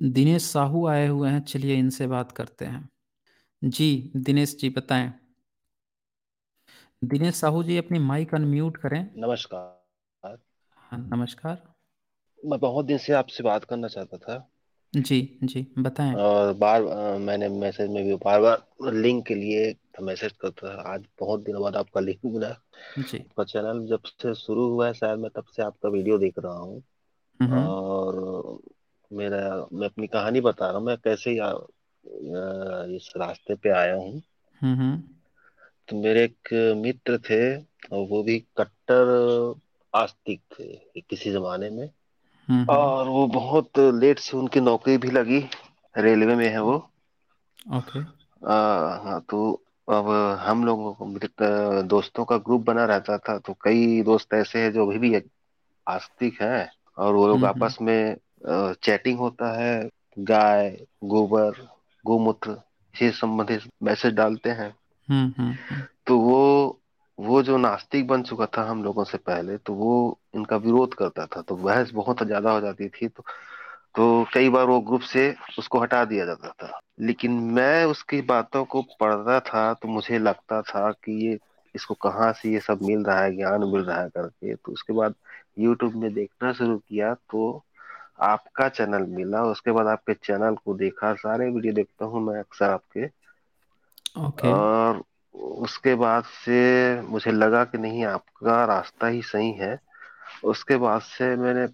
दिनेश साहू आए हुए हैं चलिए इनसे बात करते हैं। जी दिनेश जी बताएँ। दिनेश साहू जी अपनी माइक अनम्यूट करें। नमस्कार। हाँ नमस्कार। मैं बहुत दिन से आपसे बात करना चाहता था। जी जी बताएँ। और बार मैंने मैसेज में भी बार बार लिंक के लिए मैसेज करता था। आज बहुत दिनों बाद आपका लिंक मिला। जी। आपका चैनल जब से शुरू हुआ है शायद मैं तब से आपका वीडियो देख रहा हूँ। हम्म। और मेरा मैं अपनी कहानी बता रहा हूँ। मैं कैसे या, अ, इस रास्ते पे आया हूँ। हम्म हम्म। तो मेरे एक मित्र थे और वो भी कट्टर आस्तिक थे किसी जमाने में। हम्म और वो बहुत लेट से उनकी नौकरी भी लगी रेलवे में है वो। ओके। आ, हाँ तो अब हम लोगों को दोस्तों का ग्रुप बना रहता था तो कई दोस्त ऐसे हैं जो अभी भी आस्तिक हैं और वो लोग आपस में चैटिंग होता है गाय गोबर गोमूत्र से संबंधित मैसेज डालते हैं। हम्म हम्म हम्म, तो वो वो जो नास्तिक बन चुका था हम लोगों से पहले तो वो इनका विरोध करता था तो बहस बहुत ज़्यादा हो जाती थी तो तो कई बार वो ग्रुप से उसको हटा दिया जाता था। लेकिन मैं उसकी बातों को पढ़ता था तो मुझे लगता था कि ये इसको कहाँ से ये सब मिल रहा है ज्ञान मिल रहा है करके। तो उसके बाद यूट्यूब में देखना शुरू किया तो आपका चैनल मिला उसके बाद आपके चैनल को देखा सारे वीडियो देखता हूँ मैं अक्सर आपके। ओके। और उसके बाद से मुझे लगा कि नहीं आपका रास्ता ही सही है। उसके बाद से मैंने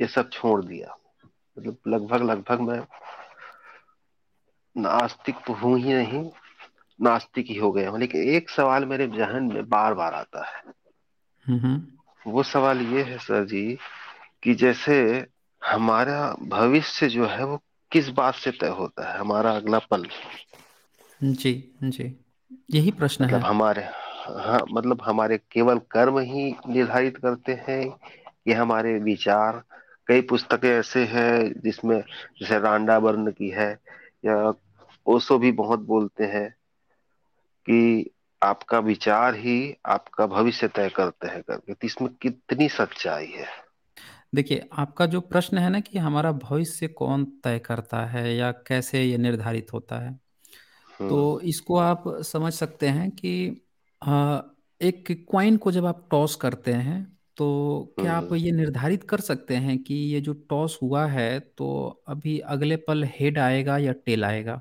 ये सब छोड़ दिया। मतलब लगभग लगभग मैं नास्तिक तो हूँ ही नहीं नास्तिक ही हो गया हूँ। लेकिन एक सवाल मेरे जहन में बार बार आता है। हम्म हम्म, वो सवाल ये है सर जी कि जैसे हमारा भविष्य जो है वो किस बात से तय होता है? हमारा अगला पल। जी जी। यही प्रश्न है। मतलब हमारे हाँ मतलब हमारे केवल कर्म ही निर्धारित करते हैं ये हमारे विचार। कई पुस्तकें ऐसे हैं जिसमें जैसे रांडा बर्न की है या ओसो भी बहुत बोलते हैं कि आपका विचार ही आपका भविष्य तय करते हैं करके। तो इसमें कितनी सच्चाई है? देखिए आपका जो प्रश्न है ना कि हमारा भविष्य कौन तय करता है या कैसे ये निर्धारित होता है? तो इसको आप समझ सकते हैं कि अ, एक कॉइन को जब आप टॉस करते हैं तो क्या आप ये निर्धारित कर सकते हैं कि ये जो टॉस हुआ है तो अभी अगले पल हेड आएगा या टेल आएगा?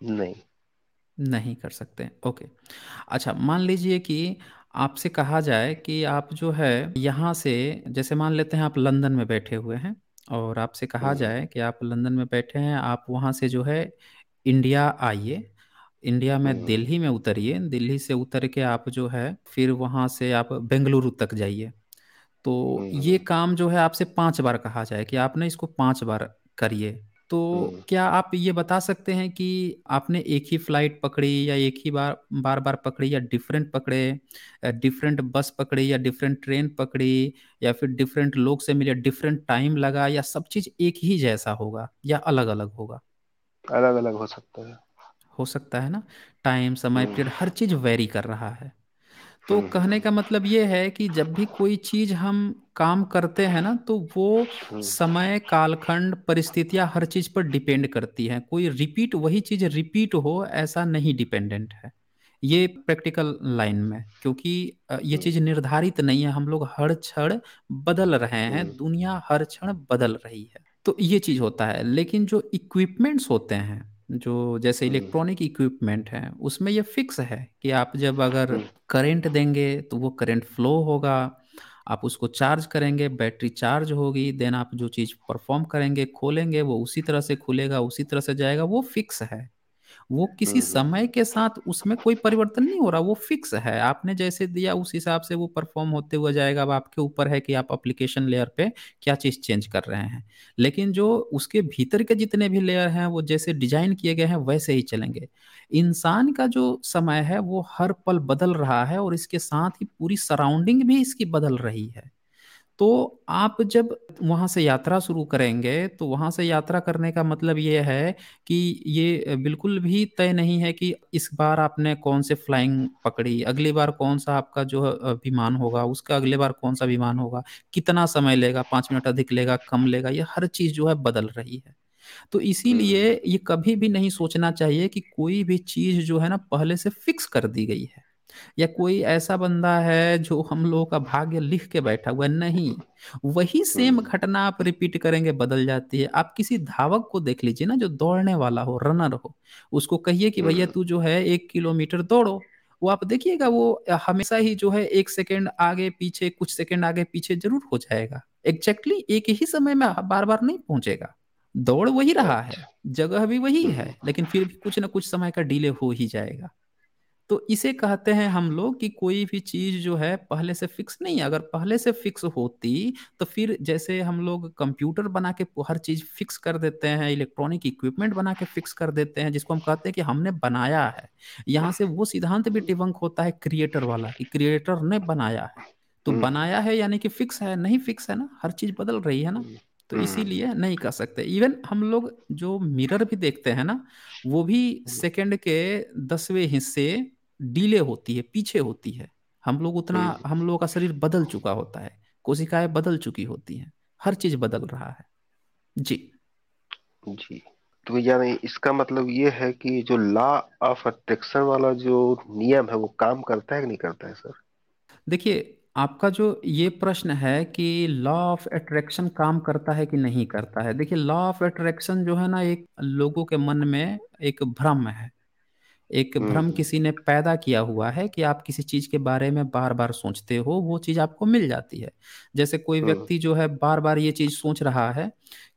नहीं। नहीं कर सकते। ओके। अच्छा मान लीजिए कि आपसे कहा जाए कि आप जो है यहाँ से जैसे मान लेते हैं आप लंदन में बैठे हुए हैं और आपसे कहा हम्म। जाए कि आप लंदन में बैठे हैं आप वहाँ से जो है इंडिया आइए इंडिया में हम्म। दिल्ली में उतरिए दिल्ली से उतर के आप जो है फिर वहाँ से आप बेंगलुरु तक जाइए। तो ये हम्म। काम जो है आपसे पाँच बार कहा जाए कि आपने इसको पाँच बार करिए। तो हम्म। क्या आप ये बता सकते हैं कि आपने एक ही फ़्लाइट पकड़ी या एक ही बार बार बार पकड़ी या डिफरेंट पकड़े डिफरेंट बस पकड़ी या डिफरेंट ट्रेन पकड़ी या फिर डिफरेंट लोग से मिले डिफरेंट टाइम लगा या सब चीज़ एक ही जैसा होगा या अलग अलग होगा? अलग अलग हो सकता है। हो सकता है ना? टाइम समय हम्म। पीरियड हर चीज़ वेरी कर रहा है। तो हम्म। कहने का मतलब ये है कि जब भी कोई चीज़ हम काम करते हैं ना तो वो हम्म। समय कालखंड परिस्थितियाँ हर चीज़ पर डिपेंड करती हैं। कोई रिपीट वही चीज़ रिपीट हो ऐसा नहीं डिपेंडेंट है। ये प्रैक्टिकल लाइन में क्योंकि अ, ये हम्म। चीज़ निर्धारित नहीं है। हम लोग हर क्षण बदल रहे हैं हम्म। दुनिया हर क्षण बदल रही है। तो ये चीज़ होता है। लेकिन जो इक्विपमेंट्स होते हैं जो जैसे इलेक्ट्रॉनिक इक्विपमेंट है उसमें ये फिक्स है कि आप जब अगर करंट देंगे तो वो करंट फ्लो होगा आप उसको चार्ज करेंगे बैटरी चार्ज होगी देन आप जो चीज़ परफॉर्म करेंगे खोलेंगे वो उसी तरह से खुलेगा उसी तरह से जाएगा वो फिक्स है। वो किसी हम्म समय हम्म के साथ उसमें कोई परिवर्तन नहीं हो रहा वो फिक्स है। आपने जैसे दिया उस हिसाब से वो परफॉर्म होते हुए जाएगा। अब आपके ऊपर है कि आप एप्लीकेशन लेयर पे क्या चीज़ चेंज कर रहे हैं। लेकिन जो उसके भीतर के जितने भी लेयर हैं वो जैसे डिज़ाइन किए गए हैं वैसे ही चलेंगे। इंसान का जो समय है वो हर पल बदल रहा है और इसके साथ ही पूरी सराउंडिंग भी इसकी बदल रही है। तो आप जब वहाँ से यात्रा शुरू करेंगे तो वहाँ से यात्रा करने का मतलब ये है कि ये बिल्कुल भी तय नहीं है कि इस बार आपने कौन से फ्लाइंग पकड़ी अगली बार कौन सा आपका जो विमान होगा उसका अगली बार कौन सा विमान होगा कितना समय लेगा पाँच मिनट अधिक लेगा कम लेगा ये हर चीज़ जो है बदल रही है। तो इसीलिए हम्म। ये कभी भी नहीं सोचना चाहिए कि कोई भी चीज़ जो है ना पहले से फिक्स कर दी गई है। या कोई ऐसा बंदा है जो हम लोगों का भाग्य लिख के बैठा हुआ है? नहीं। वही सेम हम्म। घटना आप रिपीट करेंगे बदल जाती है। आप किसी धावक को देख लीजिए ना जो दौड़ने वाला हो रनर हो। उसको कहिए कि भैया हम्म। तू जो है एक किलोमीटर दौड़ो। वो आप देखिएगा वो हमेशा ही जो है एक सेकेंड आगे पीछे कुछ सेकेंड आगे पीछे ज़रूर हो जाएगा। एग्जैक्टली एक ही समय में बार बार नहीं पहुंचेगा। दौड़ वही रहा है। अच्छा। जगह भी वही हम्म। है लेकिन फिर भी कुछ ना कुछ समय का डिले हो ही जाएगा। तो इसे कहते हैं हम लोग कि कोई भी चीज़ जो है पहले से फिक्स नहीं है। अगर पहले से फिक्स होती तो फिर जैसे हम लोग कंप्यूटर बना के हर चीज़ फिक्स कर देते हैं इलेक्ट्रॉनिक इक्विपमेंट बना के फिक्स कर देते हैं जिसको हम कहते हैं कि हमने बनाया है। यहाँ से वो सिद्धांत भी डिबंक होता है क्रिएटर वाला कि क्रिएटर ने बनाया है। तो हम्म। बनाया है यानी कि फिक्स है नहीं फिक्स है ना हर चीज़ बदल रही है ना हम्म तो हम्म। इसीलिए नहीं कर सकते। इवन हम लोग जो मिरर भी देखते हैं ना वो भी सेकंड के दसवें हिस्से डीले होती है पीछे होती है। हम लोग उतना हम लोगों का शरीर बदल चुका होता है कोशिकाएँ बदल चुकी होती हैं हर चीज़ बदल रहा है। जी। जी तो यानी इसका मतलब ये है कि जो लॉ ऑफ़ अट्रैक्शन वाला जो नियम है वो काम करता है कि नहीं करता है सर? देखिए आपका जो ये प्रश्न है कि लॉ ऑफ़ अट्रैक्शन काम करता है कि नहीं करता है देखिए लॉ ऑफ़ अट्रैक्शन जो है ना एक लोगों के मन में एक भ्रम है। एक भ्रम हम्म किसी ने पैदा किया हुआ है कि आप किसी चीज़ के बारे में बार बार सोचते हो वो चीज़ आपको मिल जाती है। जैसे कोई हम्म व्यक्ति जो है बार बार ये चीज़ सोच रहा है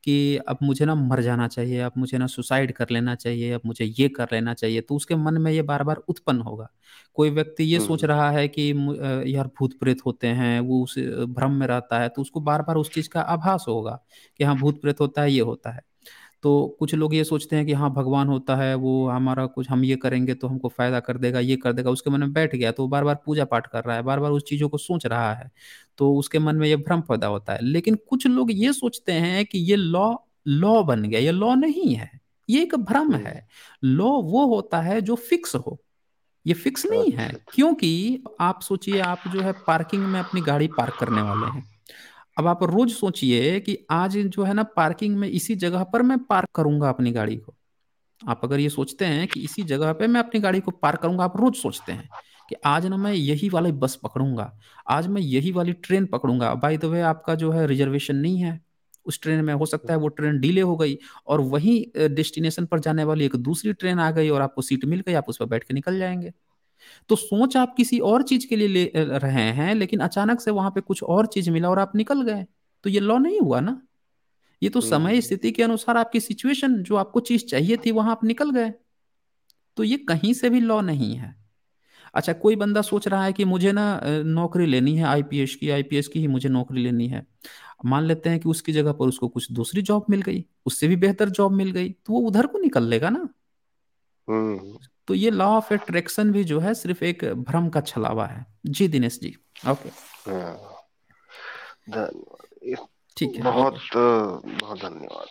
कि अब मुझे ना मर जाना चाहिए अब मुझे ना सुसाइड कर लेना चाहिए अब मुझे ये कर लेना चाहिए तो उसके मन में ये बार बार उत्पन्न होगा। कोई व्यक्ति ये सोच हम्म रहा है कि मु- अ, यार भूत प्रेत होते हैं वो उस अ, भ्रम में रहता है तो उसको बार बार उस चीज़ का आभास होगा कि हाँ भूत प्रेत होता है ये होता है। तो कुछ लोग ये सोचते हैं कि हाँ भगवान होता है वो हमारा कुछ हम ये करेंगे तो हमको फ़ायदा कर देगा ये कर देगा। उसके मन में बैठ गया तो बार बार पूजा पाठ कर रहा है बार बार उस चीज़ों को सोच रहा है तो उसके मन में ये भ्रम पैदा होता है। लेकिन कुछ लोग ये सोचते हैं कि ये लॉ लॉ बन गया ये लॉ नहीं है ये एक भ्रम हम्म है। लॉ वो होता है जो फिक्स हो ये फिक्स नहीं है अच्छा अच्छा। क्योंकि आप सोचिए आप जो है पार्किंग में अपनी गाड़ी पार्क करने वाले हैं। अब आप रोज सोचिए कि आज जो है ना पार्किंग में इसी जगह पर मैं पार्क करूँगा अपनी गाड़ी को। आप अगर ये सोचते हैं कि इसी जगह पे मैं अपनी गाड़ी को पार्क करूँगा, आप रोज सोचते हैं कि आज ना मैं यही वाली बस पकड़ूँगा, आज मैं यही वाली ट्रेन पकड़ूँगा। बाय द वे आपका जो है रिजर्वेशन नहीं है। उस ट्रेन में हो सकता है वो ट्रेन डिले हो गई और वही डेस्टिनेशन पर जाने वाली एक दूसरी ट्रेन आ गई और आपको सीट मिल गई, आप उस पर बैठ के निकल जाएँगे। तो सोच आप किसी और चीज़ के लिए ले रहे हैं लेकिन अचानक से वहाँ पे कुछ और चीज़ मिला और आप निकल गए तो ये लॉ नहीं हुआ ना? ये तो समय हम्म स्थिति के अनुसार आपकी सिचुएशन जो आपको चीज़ चाहिए थी वहाँ आप निकल गए। तो ये कहीं से भी लॉ नहीं है। अच्छा कोई बंदा सोच रहा है कि मुझे ना नौकरी लेनी है आईपीएस की आईपीएस की ही मुझे नौकरी लेनी है। मान लेते हैं कि उसकी जगह पर उसको कुछ दूसरी जॉब मिल गई उससे भी बेहतर जॉब मिल गई तो वो उधर को निकल लेगा ना? हम्म। तो ये लॉ ऑफ़ एट्रैक्शन भी जो है सिर्फ़ एक भ्रम का छलावा है। जी दिनेश जी ओके हाँ, ठीक है। बहुत बहुत धन्यवाद।